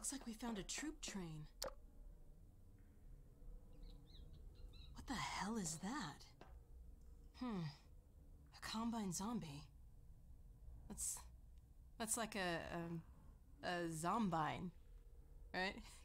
Looks like we found a troop train. What the hell is that? Hmm. A combine zombie. That's that's like a um, a zombine, right?